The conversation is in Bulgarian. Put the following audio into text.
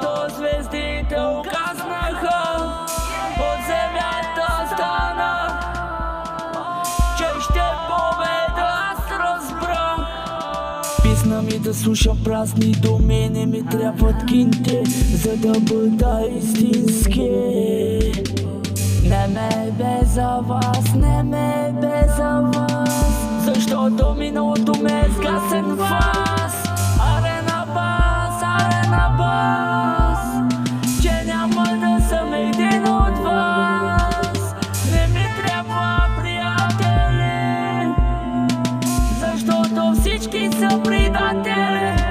когато звездите угаснаха, от земята стана, че ще победа аз разбрах. Писна ми да слуша празни думи, не ми трябват кинте, за да бъда истински. Не ме е бе за вас, не ме е бе за вас, защото миналото not there.